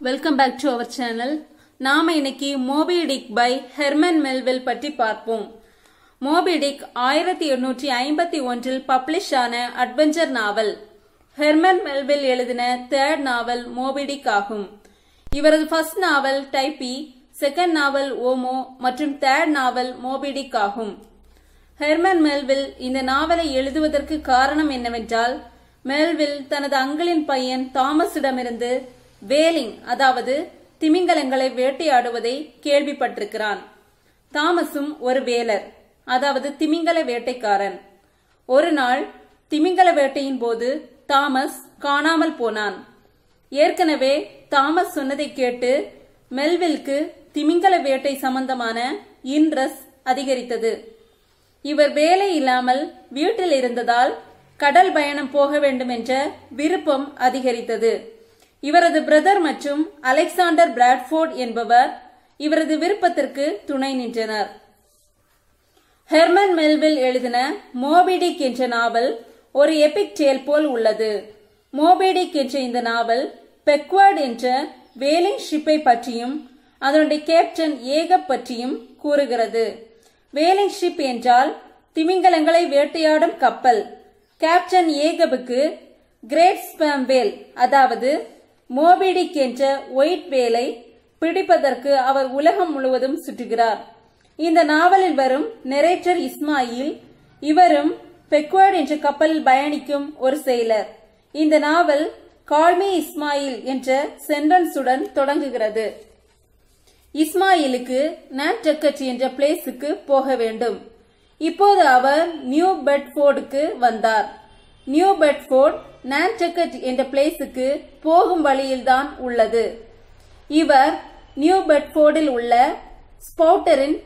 Welcome back to our channel நாம இன்னைக்கு Moby-Dick by Herman Melville பற்றி பார்ப்போம். மோபிடிக் ஆயிரத்தி எண்ணூற்றி ஐம்பத்தி ஒன்றில் பப்ளிஷ் ஆன அட்வென்ச்சர் நாவல் ஹெர்மன் மெல்வில் எழுதின தேர்ட் நாவல் மோபிடிக் ஆகும். இவரது ஃபர்ஸ்ட் நாவல் டைப்பி செகண்ட் நாவல் ஓமோ மற்றும் தேர்ட் நாவல் மோபிடிக் ஆகும். ஹெர்மன் மெல்வில் இந்த நாவலை எழுதுவதற்கு காரணம் என்னவென்றால் மெல்வில் தனது அங்கிளின் பையன் தாமஸிடமிருந்து வேலிங் அதாவது திமிங்கலங்களை வேட்டையாடுவதை கேள்விப்பட்டிருக்கிறான். தாமஸும் ஒரு வேலர் அதாவது திமிங்கல வேட்டைக்காரன். ஒரு நாள் திமிங்கல வேட்டையின் போது தாமஸ் காணாமல் போனான். ஏற்கனவே தாமஸ் சொன்னதை கேட்டு மெல்வில்க்கு திமிங்கல வேட்டை சம்பந்தமான இன்ட்ரஸ் அதிகரித்தது. இவர் வேலை இல்லாமல் வீட்டில் இருந்ததால் கடல் பயணம் போக வேண்டும் என்ற விருப்பம் அதிகரித்தது. இவரது பிரதர் மற்றும் அலெக்சாண்டர் பிராட்ஃபோர்ட் என்பவர் இவரது விருப்பத்திற்கு துணை நின்றனர். ஹெர்மன் மெல்வில் எழுதின மோபிடிக் என்ற நாவல் ஒரு எபிக் டேல் போல் உள்ளது. மோபிடிக் என்ற இந்த நாவல் பெக்வர்ட் என்ற வேலிங் ஷிப்பை பற்றியும் அதனுடைய கேப்டன் ஏகப் பற்றியும் கூறுகிறது. வேலிங் ஷிப் என்றால் திமிங்கலங்களை வேட்டையாடும் கப்பல். கேப்டன் ஏகபுக்கு கிரேட் ஸ்பேம் வேல் அதாவது மோபிடிக் என்ற ஒயிட் வேலை பிடிப்பதற்கு அவர் உலகம் முழுவதும் சுற்றுகிறார். இந்த நாவலில் வரும் நெரேட்டர் இஸ்மாயில் இவரும் பெக்வர்ட் என்ற கப்பலில் பயணிக்கும் ஒரு செயலர் இந்த நாவல் கால்மி இஸ்மாயில் என்ற சென்டென்ஸுடன் தொடங்குகிறது. இஸ்மாயிலுக்கு நான்டக்கட் என்ற பிளேஸுக்கு போக வேண்டும். இப்போது அவர் நியூ பெட்ஃபோர்டுக்கு வந்தார். நியூ பெட்ஃபோர்ட் நான்டக்கட் என்ற பிளேஸுக்கு போகும் வழியில்தான் உள்ளது. இவர் நியூ பெட்ஃபோர்டில் உள்ள ஸ்பௌட்டரின்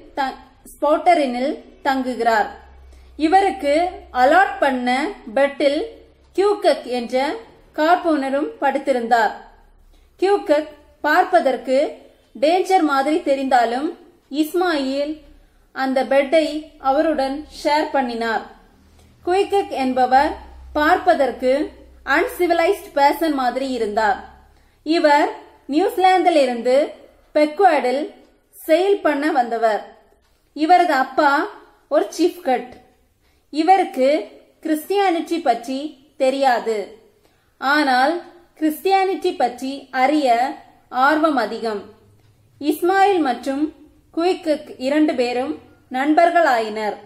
ஸ்பௌட்டரினில் தங்குகிறார். இவருக்கு அலாட் பண்ண பெட்டில் கியூகக் என்ற கார்போனரும் படுத்திருந்தார். கியூகக் பார்ப்பதற்கு டேஞ்சர் மாதிரி தெரிந்தாலும் இஸ்மாயில் அந்த பெட்டை அவருடன் ஷேர் பண்ணினார். குயிக்கக் என்பவர் பார்ப்பதற்கு அன்சிவிலைஸ்ட் பர்சன் மாதிரி இருந்தார். இவர் நியூசிலாந்தில் இருந்து பெக்வாடில் செயல் பண்ண வந்தவர். இவரது அப்பா ஒரு சீஃப் கட் இவருக்கு கிறிஸ்டியானிட்டி பற்றி தெரியாது. ஆனால் கிறிஸ்டியானிட்டி பற்றி அறிய ஆர்வம் அதிகம். இஸ்மாயில் மற்றும் குயிக்கக் இரண்டு பேரும் நண்பர்களாயினர்.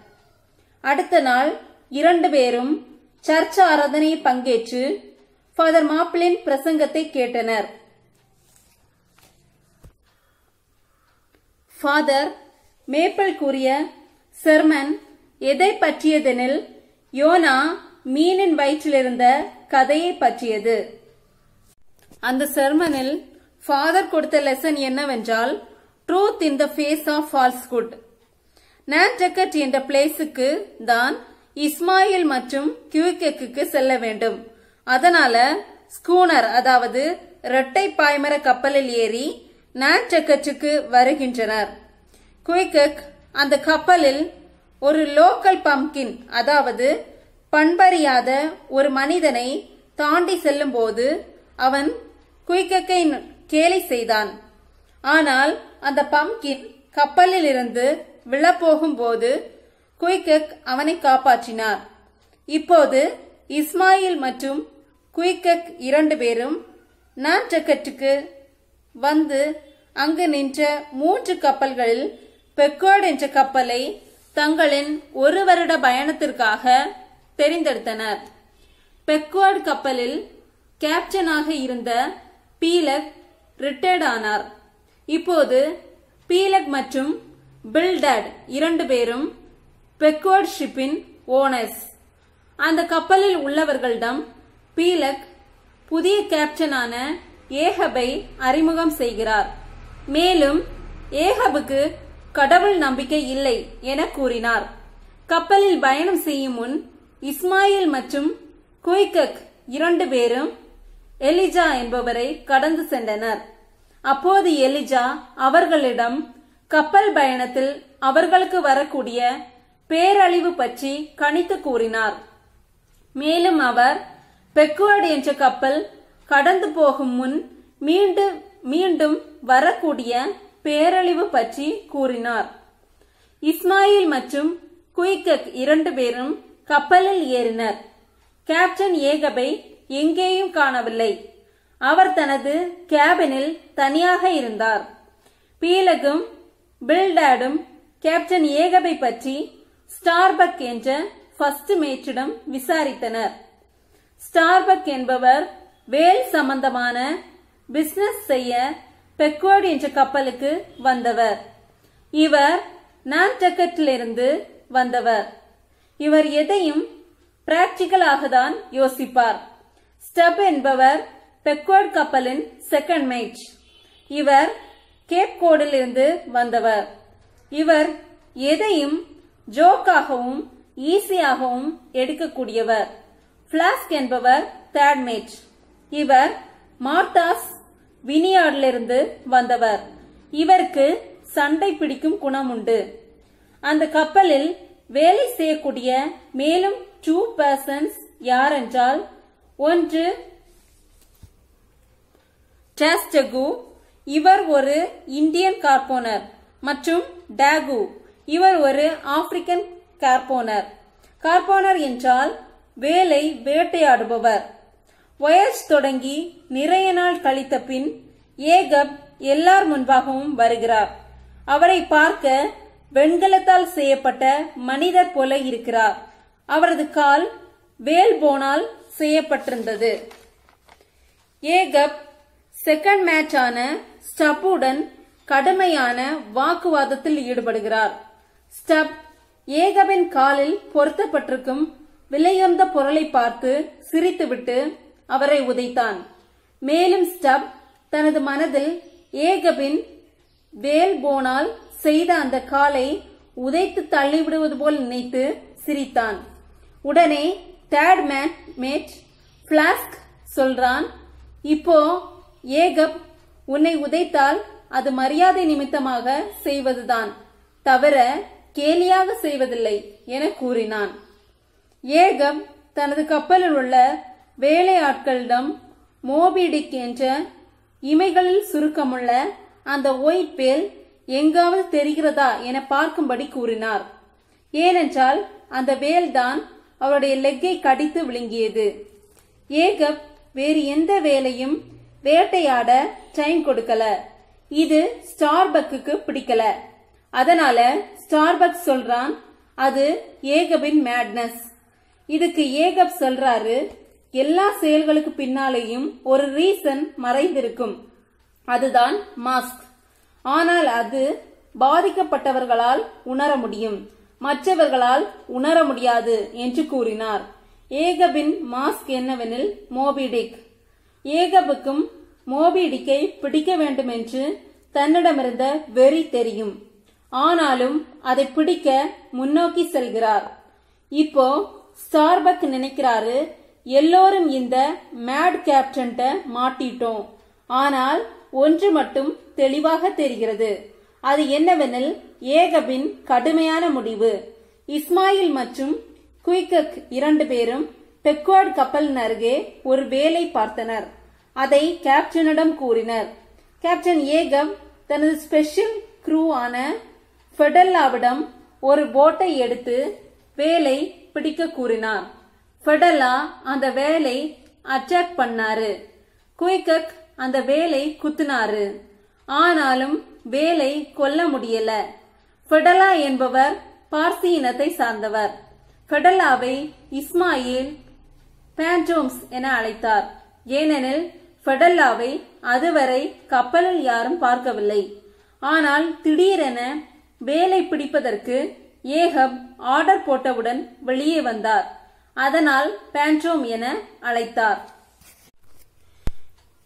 அடுத்த நாள் இரண்டு பேரும் சர்ச் ஆராதனையில் பங்கேற்று ஃபாதர் மாப்பிளின் பிரசங்கத்தை கேட்டனர். ஃபாதர் மேப்பிள் கூறிய செர்மன் எதை பற்றியதெனில் யோனா மீனின் வயிற்றிலிருந்த கதையை பற்றியது. அந்த செர்மனில் ஃபாதர் கொடுத்த லெசன் என்னவென்றால் truth in the face of falsehood Nantucket என்ற பிளேஸுக்கு தான் இஸ்மாயில் மற்றும் கியூகெக்கு செல்ல வேண்டும். அதனால ஸ்கூனர் அதாவது இரட்டை பாய்மர கப்பலில் ஏறி நான்டக்கட்டுக்கு வருகின்றனர். குயிக்கக் அந்த கப்பலில் ஒரு லோக்கல் பம்கின் அதாவது பண்பறியாத ஒரு மனிதனை தாண்டி செல்லும் போது அவன் குயிக்கக்கை கேலி செய்தான். ஆனால் அந்த பம்கின் கப்பலில் இருந்து விழப்போகும் போது குயிக்கக் அவனை காப்பாற்றினார். இப்போது இஸ்மாயில் மற்றும் குயிக்கக் இரண்டு பேரும் நான்டக்கட்டுக்கு வந்து அங்கு நின்ற மூன்று கப்பல்களில் பெக்கோர்ட் என்ற கப்பலை தங்களின் ஒரு வருட பயணத்திற்காக தெரிந்தெடுத்தனர். பெக்வார்டு கப்பலில் கேப்டனாக இருந்த பீலக் ரிட்டையர்ட் ஆனார். இப்போது பீலக் மற்றும் பில்டட் இரண்டு பேரும் பெக்வர்ட் ஷிப்பின் ஓனர்ஸ் அந்த கப்பலில் உள்ளவர்களிடம் பீலக் புதிய கேப்டனான ஏஹபை அறிமுகம் செய்கிறார். மேலும் ஏஹபுக்கு கடவுள் நம்பிக்கை இல்லை என கூறினார். கப்பலில் பயணம் செய்யும் முன் இஸ்மாயில் மற்றும் குய்கக் இரண்டு பேரும் எலிஜா என்பவரை கடந்து சென்றனர். அப்போது எலிஜா அவர்களிடம் கப்பல் பயணத்தில் அவர்களுக்கு வரக்கூடிய பேரழிவு பற்றி கணித்து கூறினார். மேலும் அவர் பெக்வர்டு என்ற கப்பல் கடந்து போகும் முன் மீண்டும் மீண்டும் வரக்கூடிய பேரழிவு பற்றி கூறினார். இஸ்மாயில் மற்றும் குயிக்கக் இரண்டு பேரும் கப்பலில் ஏறினர். கேப்டன் ஏகபை எங்கேயும் காணவில்லை. அவர் தனது கேபினில் தனியாக இருந்தார். பீலகும் பில்டாடும் கேப்டன் ஏகபை பற்றி ஸ்டார்பக் என்ற ஃபர்ஸ்ட் மேட்சிடம் விசாரித்தனர். ஸ்டார்பக் என்பவர் வேல் சம்பந்தமான பிசினஸ் செய்ய பெக்வர்டு என்ற கப்பலுக்கு வந்தவர். இவர் நான்டக்கட்டிலிருந்து வந்தவர். இவர் எதையும் பிராக்டிக்கலாக தான் யோசிப்பார். ஸ்டப் என்பவர் பெக்வர்ட் கப்பலின் செகண்ட் மேட் இவர் கேப் கோடிலிருந்து வந்தவர். இவர் எதையும் ஜோக்காகவும் ஈஸியாகவும் எடுக்கக்கூடியவர். பிளாஸ்க் என்பவர் தேர்ட் மேட் இவர் மார்டாஸ் வினியார்டிலிருந்து வந்தவர். இவருக்கு சண்டை பிடிக்கும் குணம் உண்டு. அந்த கப்பலில் வேலை செய்யக்கூடிய மேலும் டூ பர்சன்ஸ் யாரென்றால் ஒன்று டேஸ்டகு இவர் ஒரு இந்தியன் கார்போனர் மற்றும் டேகு இவர் ஒரு ஆப்பிரிக்கன் கார்போனர் கார்போனர் என்றால் வேலை வேட்டையாடுபவர். வயஸ் தொடங்கி நிறைய நாள் கழித்த பின் ஏகப் எல்லார் முன்பாகவும் வருகிறார். அவரை பார்க்க வெண்கலத்தால் செய்யப்பட்ட மனிதர் போல இருக்கிறார். அவரது கால் வேல் போனால் செய்யப்பட்டிருந்தது. ஏகப் செகண்ட் மேட்சான ஸ்டப்புடன் கடுமையான வாக்குவாதத்தில் ஈடுபடுகிறார். ஸ்டப். ஏகபின் காலில் பொருத்தப்பட்டிருக்கும் விலையுந்த பொருளை பார்த்து சிரித்துவிட்டு அவரை உதைத்தான். மேலும் ஸ்டப் தனது மனதில் ஏகபின் வேல் போனால் செய்த அந்த காலை உதைத்து தள்ளிவிடுவது போல் நினைத்து சிரித்தான். உடனே தேர்ட் மேன் மேட் பிளாஸ்க் சொல்றான். இப்போ ஏகப் உன்னை உதைத்தால் அது மரியாதை நிமித்தமாக செய்வதுதான். தவிர கேலியாக செய்வதில்லை என கூறினான். ஏகம் தனது கப்பலில் உள்ள வேலையாட்களிடம் மோபிடிக் என்ற இமைகளில் சுருக்கமுள்ள அந்த ஒயிட் பேல் எங்காவது தெரிகிறதா என பார்க்கும்படி கூறினார். ஏனென்றால் அந்த வேல்தான் அவருடைய லெக்கை கடித்து விழுங்கியது. ஏகப் வேறு எந்த வேலையும் வேட்டையாட டைம் கொடுக்கல. இது ஸ்டார்பக்குக்கு பிடிக்கல. அதனால ஸ்டார்பக்ஸ் சொல்றான் அது ஏகபின் மேட்னஸ் இதுக்கு ஏகப் சொல்றாரு எல்லா செயல்களுக்கு பின்னாலேயும் ஒரு ரீசன் மறைந்திருக்கும். அதுதான் மாஸ்க் ஆனால் அது பாதிக்கப்பட்டவர்களால் உணர முடியும். மற்றவர்களால் உணர முடியாது என்று கூறினார். ஏகபின் மாஸ்க் என்னவெனில் மோபிடிக். ஏகபுக்கும் மோபிடிக்கை பிடிக்க வேண்டும் என்று தன்னிடமிருந்த வெறி தெரியும். ஆனாலும் அதை பிடிக்க முன்னோக்கி செல்கிறார். இப்போ ஸ்டார்பக் நினைக்கிறாரு எல்லோரும் இந்த மேட் கேப்டன்ட்ட மாட்டிட்டோம். ஆனால் ஒன்று மட்டும் தெளிவாக தெரிகிறது. அது என்னவெனில் ஏகபின் கடுமையான முடிவு. இஸ்மாயில் மற்றும் குயிக்கக் இரண்டு பேரும் பெக்வார்ட் கப்பலின் அருகே ஒரு வேலை பார்த்தனர். அதை கேப்டனிடம் கூறினர். கேப்டன் ஏகப் தனது ஸ்பெஷல் க்ரூ ஆன ஃபெடல்லாவிடம் ஒரு போட்டை எடுத்து வேலை பிடிக்க கூறினார். ஃபெடல்லா அந்த வேலை அட்டாக் பண்ணாரு. குயிக்கக் அந்த வேலை குத்துனாரு. ஆனாலும் வேலை கொல்ல முடியல. ஃபெடலா என்பவர் பார்சி இனத்தை சார்ந்தவர். ஃபெடலாவை இஸ்மாயில் பேண்டோம்ஸ் என அழைத்தார். ஏனெனில் ஃபெடல்லாவை அதுவரை கப்பலில் யாரும் பார்க்கவில்லை. ஆனால் திடீரென வேலை பிடிப்பதற்கு ஏகப் ஆர்டர் போட்டவுடன் வெளியே வந்தார். அதனால் பேண்ட்ரோம் என அழைத்தார்.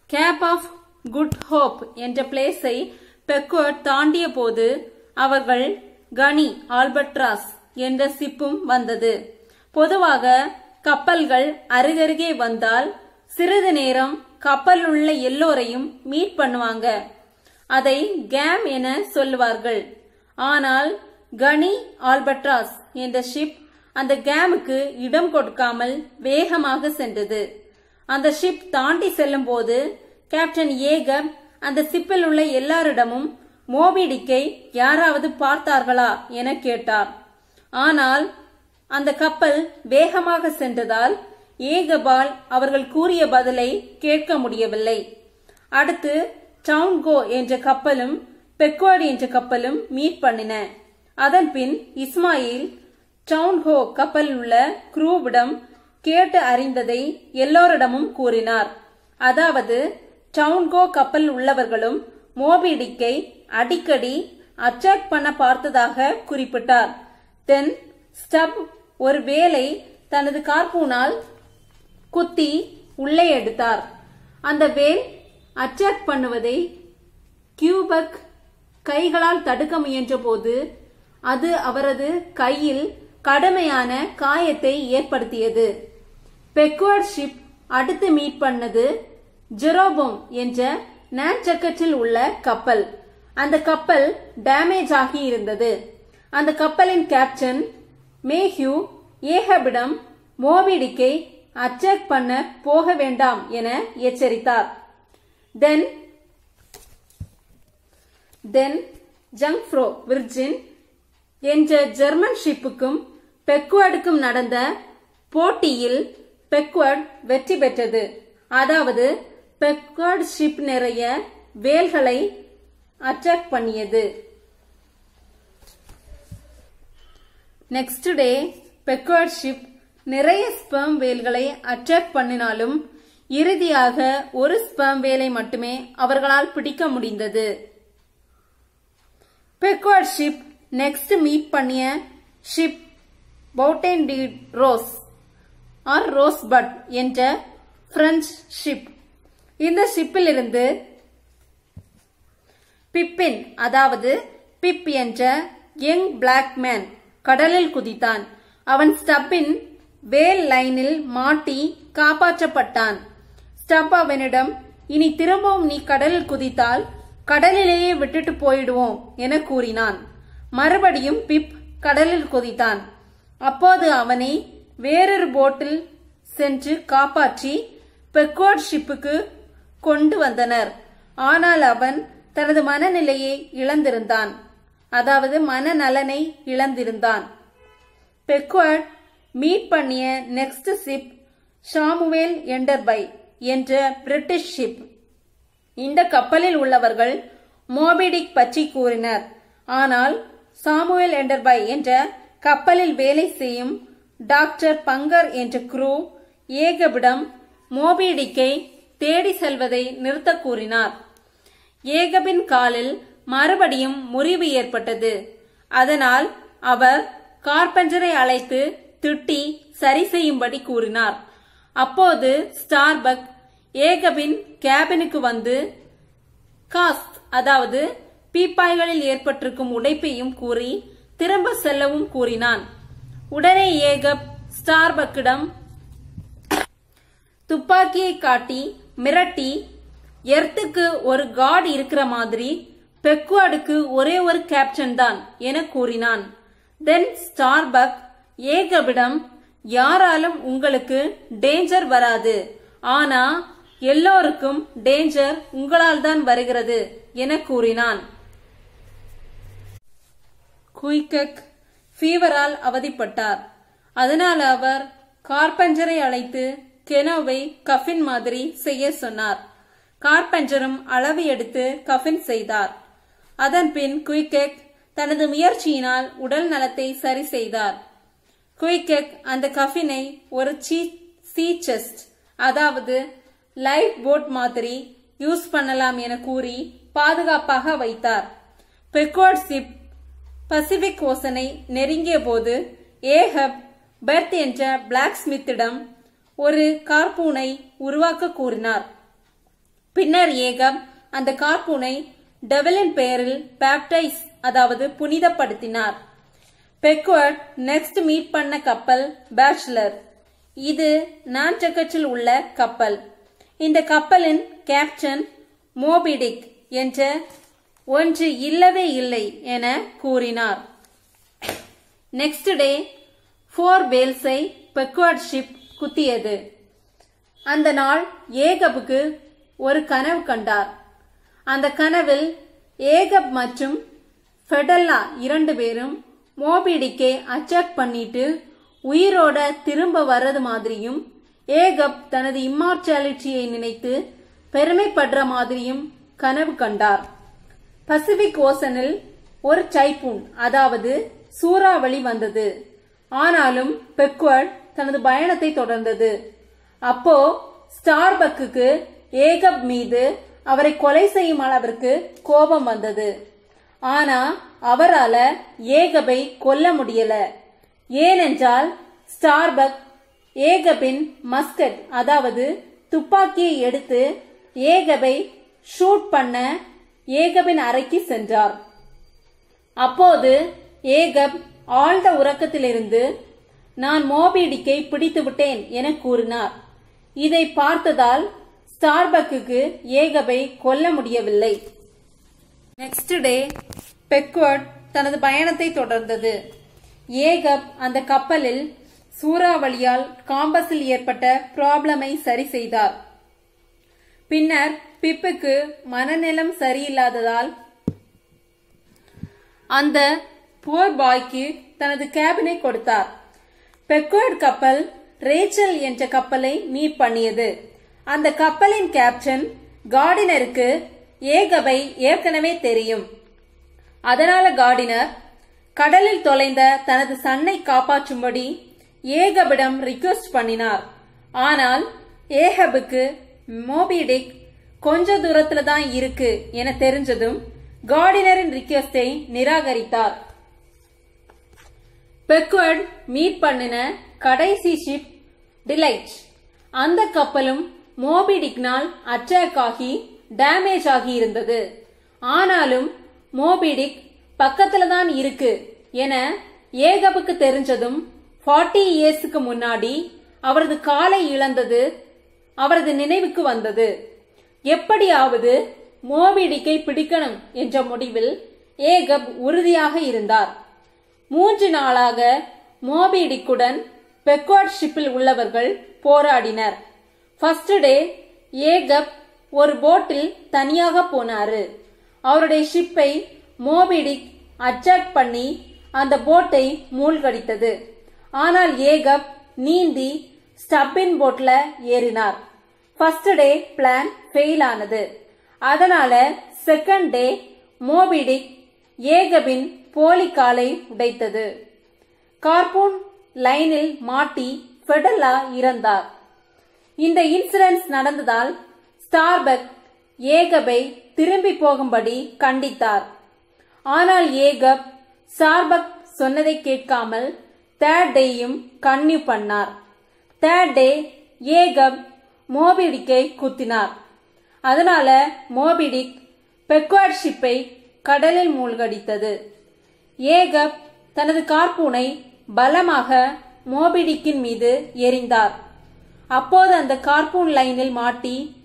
கேப் ஆஃப் குட் ஹோப் என்ற பிளேஸை பெக்வர்ட் தாண்டிய போது அவர்கள் கனி ஆல்பட்ராஸ் என்ற சிப்பும் வந்தது. பொதுவாக கப்பல்கள் அருகருகே வந்தால் சிறிது நேரம் கப்பல் உள்ள எல்லோரையும் மீட் பண்ணுவாங்க. அதை கேம் என சொல்லுவார்கள். ஆனால் கனி ஆல்பட்ராஸ் என்ற ஷிப் அந்த கேமுக்கு இடம் கொடுக்காமல் வேகமாக சென்றது. அந்த ஷிப் தாண்டி செல்லும் போது கேப்டன் ஏகப் அந்த ஷிப்பில் உள்ள எல்லாரிடமும் மோபிடிக்கை யாராவது பார்த்தார்களா என கேட்டார். ஆனால் அந்த கப்பல் வேகமாக சென்றதால் ஏகபால் அவர்கள் கூறிய பதிலை கேட்க முடியவில்லை. அடுத்து டவுன்கோ என்ற கப்பலும் பெக்வார்டு என்ற கப்பலும் மீட் பண்ணின. அதன் பின் இஸ்மாயில் டவுன்ஹோ கப்பல் கப்பலில் உள்ள குரூவிடம் கேட்டு அறிந்ததை எல்லோரிடமும் கூறினார். அதாவது டவுன்கோ கப்பல் உள்ளவர்களும் மோபிடிக்கை அடிக்கடி அட்டாக் பண்ண பார்த்ததாக குறிப்பிட்டார். தென் ஸ்டப் ஒரு வேலை தனது கார்பூனால் குத்தி உள்ளே எடுத்தார். அந்த வேல் அட்டாக் பண்ணுவதை கியூபக் கைகளால் தடுக்க முயன்றபோது அது அவரது கையில் கடுமையான காயத்தை ஏற்படுத்தியது. பெக்வர்ட் ஷிப் அடுத்து மீட் பண்ணது ஜெரோபோம் என்ற நான்சக்கட்டில் உள்ள கப்பல். அந்த கப்பல் டேமேஜ் ஆகி இருந்தது. அந்த கப்பலின் கேப்டன் மேஹியூ ஏகபிடம் மோபிடிக்கை அட்டாக் பண்ண போக வேண்டாம் என எச்சரித்தார். தென் தென் ஜங்ஃப்ரோ விர்ஜின் என்ற ஜெர்மன் ஷிப்புக்கும் பெக்வர்டுக்கும் நடந்த போட்டியில் பெக்வர்ட் வெற்றி பெற்றது. அதாவது பெக்வர்ட் ஷிப் நிறைய வேல்களை அட்ராக்ட் பண்ணியது. நெக்ஸ்ட் டே பெக்வர்ட் ஷிப் நிறைய ஸ்பெர்ம் வேல்களை அட்ராக்ட் பண்ணினாலும் இறுதியாக ஒரு ஸ்பெர்ம் வேலை மட்டுமே அவர்களால் பிடிக்க முடிந்தது. பெக்வர்ட் ஷிப் நெக்ஸ்ட் மீட் பண்ணிய ship Bouton de Rose or Rosebud என்ற பிரெஞ்சு ஷிப் இந்த ஷிப்பில் இருந்து பிப்பின் அதாவது பிப் என்ற யங் பிளாக் மேன் கடலில் குதித்தான். அவன் ஸ்டப்பின் வேல் லைனில் மாட்டி காப்பாற்றப்பட்டான். ஸ்டப் அவனிடம் இனி திரும்பவும் நீ கடலில் குதித்தால் கடலிலேயே விட்டுட்டு போயிடுவோம் என கூறினான். மறுபடியும் பிப் கடலில் குதித்தான். அப்போது அவனை வேறொரு போட்டில் சென்று காப்பாற்றி பெக்கோட் ஷிப்புக்கு கொண்டு வந்தனர். ஆனால் அவன் தனது மனநிலையை இழந்திருந்தான். அதாவது மனநலனை இழந்திருந்தான். பெக்வார்ட் மீட் பண்ணிய நெக்ஸ்ட் ஷிப் ஷாமுவேல் என்டர்பை என்ற பிரிட்டிஷ் ஷிப். இந்த கப்பலில் உள்ளவர்கள் மோபிடிக் பற்றி கூறினர். ஆனால் சாமுவேல் என்டர்பை என்ற கப்பலில் வேலை செய்யும் டாக்டர் பங்கர் என்ற குரூ ஏகபிடம் மோபிடிக்கை தேடி செல்வதை நிறுத்த கூறினார். ஏகபின் காலில் மறுபடியும் முறிவு ஏற்பட்டது. அதனால் அவர் கார்பெஞ்சரை அழைத்து திட்டி சரி செய்யும்படி கூறினார். அப்போது ஸ்டார்பக் ஏகபின் கேபினுக்கு வந்து காஸ்ட் அதாவது பீப்பாய்களில் ஏற்பட்டிருக்கும் உடைப்பையும் கூறி திரும்ப செல்லவும் கூறினான். உடனே ஏகப் ஸ்டார்பக்கிடம் துப்பாக்கியை காட்டி மிரட்டி எர்த்துக்கு ஒரு காட் இருக்கிற மாதிரி பெக்குவாடுக்கு ஒரே ஒரு கேப்டன் தான் என கூறினான். தென் ஸ்டார்பக் ஏகபிடம் யாராலும் உங்களுக்கு டேஞ்சர் வராது. ஆனா எல்லோருக்கும் டேஞ்சர் உங்களால் தான் வருகிறது என கூறினான். குய்கக் ஃபீவரால் அவதிப்பட்டார். அதனால் அவர் கார்பஞ்சரை அழைத்து கெனோவை கஃபின் மாதிரி செய்ய சொன்னார். கார்பஞ்சரும் அளவு எடுத்து கஃபின் செய்தார். அதன் பின் குயிக்கெக் தனது முயற்சியினால் உடல் நலத்தை சரி செய்தார். குயிக்கெக் அந்த கஃபினை ஒரு சீ செஸ்ட் அதாவது லைஃப் போட் மாதிரி யூஸ் பண்ணலாம் என கூறி பாதுகாப்பாக வைத்தார். பெக்வார்ட் சிப் பசிபிக் ஓசனை நெருங்கிய போது ஏஹப் பெர்த் என்ற பிளாக் ஸ்மித்திடம் ஒரு கார்பூனை உருவாக்க கூறினார். பின்னர் ஏகப் அந்த கார்பூனை டெவலின் பெயரில் பேப்டைஸ் அதாவது புனிதப்படுத்தினார். பெக்வர்ட் நெக்ஸ்ட் மீட் பண்ண கப்பல் பேச்சுலர் இது நான்டகச்சில் உள்ள கப்பல். இந்த கப்பலின் கேப்டன் மோபிடிக் என்ற ஒன்று இல்லவே இல்லை என கூறினார். நெக்ஸ்ட் டே ஃபோர் வேல்ஸை பெக்வர்ட் ஷிப் குத்தியது. அந்த நாள் ஏகபுக்கு ஒரு கனவு கண்டார். அந்த கனவில் ஏகப் மற்றும் ஃபெடல்லா இரண்டு பேரும் மோபிடிக்கை அட்டாக் பண்ணிட்டு உயிரோட திரும்ப வர்றது மாதிரியும் ஏகப் தனது இம்மார்ச்சாலிட்டியை நினைத்து பெருமைப்படுற மாதிரியும் கனவு கண்டார். பசிபிக் ஓசனில் ஒரு டைப்பூன் அதாவது சூறாவளி வந்தது. ஆனாலும் பெக்வர்ட் தனது பயணத்தை தொடர்ந்தது. அப்போ ஸ்டார்பக்குக்கு ஏகப் மீது அவரை கொலை செய்யும் அளவிற்கு கோபம் வந்தது. ஆனா அவரால ஏகபை கொல்ல முடியல. ஏனென்றால் ஸ்டார்பக் ஏகபின் மஸ்கட் அதாவது துப்பாக்கியை எடுத்து ஏகபை ஷூட் பண்ண ஏகபின் அறைக்கு சென்றார். அப்போது ஏகப் ஆழ்ந்த உறக்கத்திலிருந்து நான் மோபிடிக்கை பிடித்து விட்டேன் என கூறினார். இதை பார்த்ததால் ஸ்டார்பக்குக்கு ஏகபை கொல்ல முடியவில்லை. நெக்ஸ்ட் டே பெக்வர்ட் தனது பயணத்தை தொடர்ந்தது. ஏகப் அந்த கப்பலில் சூறாவளியால் காம்பஸில் ஏற்பட்ட ப்ராப்ளமை சரி செய்தார். பின்னர் பிப்புக்கு மனநிலம் சரியில்லாததால் அந்த போர் பாய்க்கு தனது கேபினை கொடுத்தார். பெக்வர்ட் கப்பல் ரேச்சல் என்ற கப்பலை மீட் பண்ணியது. அந்த கப்பலின் கேப்டன் கார்டினருக்கு ஏகபை ஏற்கனவே தெரியும். அதனால கார்டினர் கடலில் தொலைந்த தனது சன்னை காப்பாற்றும்படி ஏகபிடம் ரிக்வெஸ்ட் பண்ணினார். ஆனால் ஏகபுக்கு மோபிடிக் கொஞ்ச தூரத்துல தான் இருக்கு என தெரிஞ்சதும் கார்டினரின் ரிக்வெஸ்டை நிராகரித்தார். பெக்வர்ட் மீட் பண்ணின கடைசி ஷிப் டிலைட். அந்த கப்பலும் மோபிடிக்னால் அட்டாக் ஆகி டேமேஜ் ஆகி இருந்தது. ஆனாலும் மோபிடிக் பக்கத்துல தான் இருக்கு என ஏகபுக்கு தெரிஞ்சதும் ஃபார்ட்டி இயர்ஸுக்கு முன்னாடி அவரது காலை இழந்தது அவரது நினைவுக்கு வந்தது. எப்படியாவது மோபிடிக்கை பிடிக்கணும் என்ற முடிவில் ஏகப் உறுதியாக இருந்தார். மூன்று நாளாக மோபிடிக்குடன் பெக்வாட் ஷிப்பில் உள்ளவர்கள் போராடினர். ஃபர்ஸ்ட் டே ஏகப் ஒரு போட்டில் தனியாக போனாரு. அவருடைய ஷிப்பை மோபிடிக் அட்டாக் பண்ணி அந்த போட்டை மூழ்கடித்தது. ஆனால் ஏகப் நீந்தி ஸ்டப்பின் போட்ல ஏறினார். ஃபர்ஸ்ட் டே பிளான் ஃபெயில் ஆனது. அதனால செகண்ட் டே மோபிடிக் ஏகபின் போலி காலை உடைத்தது. கார்பூன் லைனில் மாட்டி ஃபெடல்லா இறந்தார். இந்த இன்சிடென்ட்ஸ் நடந்ததால் ஸ்டார்பக் ஏகபை திரும்பி போகும்படி கண்டித்தார். ஆனால் ஏகப் ஸ்டார்பக் சொன்னதை கேட்காமல் தேர்ட் டேயும் கன்னியூ பண்ணார். தேர்ட் டே ஏகப் மோபிடிக்கை குத்தினார். அதனால மோபிடிக் பெக்வார்ட்ஷிப்பை கடலில் மூழ்கடித்தது. ஏகப் தனது கார்பூனை பலமாக மோபிடிக்கின் மீது எறிந்தார் அப்போது அந்த கார்பூன் லைனில் மாட்டி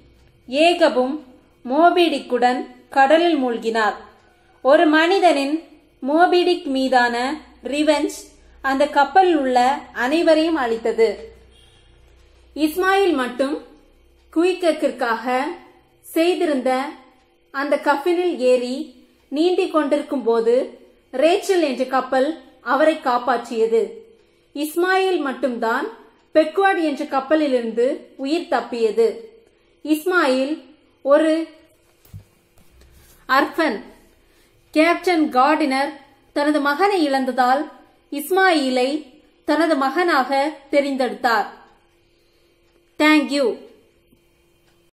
ஏகபும் மோபிடிக்குடன் கடலில் மூழ்கினார். ஒரு மனிதனின் மோபிடிக் மீதான ரிவெஞ்ச் அந்த கப்பலில் உள்ள அனைவரையும் அழித்தது. இஸ்மாயில் மட்டும் குயிக்கிற்காக செய்திருந்த அந்த கஃபினில் ஏறி நீந்திக் கொண்டிருக்கும் போது ரேச்சல் என்ற கப்பல் அவரை காப்பாற்றியது. இஸ்மாயில் மட்டும்தான் பெக்வாட் என்ற கப்பலிலிருந்து உயிர் தப்பியது. இஸ்மாயில் ஒரு அர்பன் கேப்டன் கார்டினர் தனது மகனை இழந்ததால் இஸ்மாயிலை தனது மகனாக தெரிந்தெடுத்தார். தேங்க்யூ